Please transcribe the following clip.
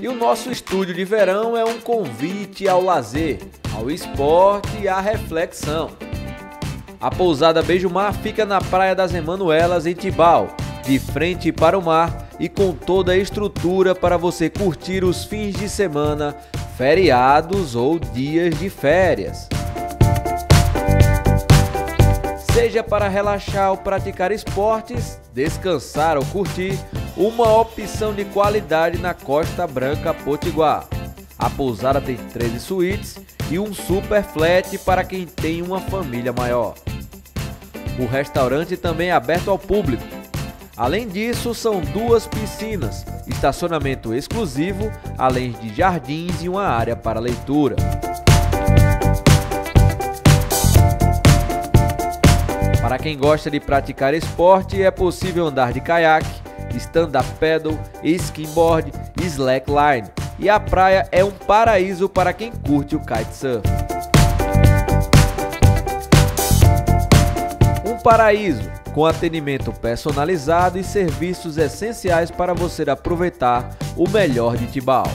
E o nosso estúdio de verão é um convite ao lazer, ao esporte e à reflexão. A pousada Beijo Mar fica na Praia das Emanuelas, em Tibau, de frente para o mar e com toda a estrutura para você curtir os fins de semana, feriados ou dias de férias. Seja para relaxar ou praticar esportes, descansar ou curtir, uma opção de qualidade na Costa Branca Potiguar. A pousada tem 13 suítes e um super flat para quem tem uma família maior. O restaurante também é aberto ao público. Além disso, são duas piscinas, estacionamento exclusivo, além de jardins e uma área para leitura. Quem gosta de praticar esporte, é possível andar de caiaque, stand-up paddle, skimboard e slackline. E a praia é um paraíso para quem curte o kitesurf. Um paraíso com atendimento personalizado e serviços essenciais para você aproveitar o melhor de Tibau.